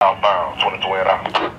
Outbound, 2020 out.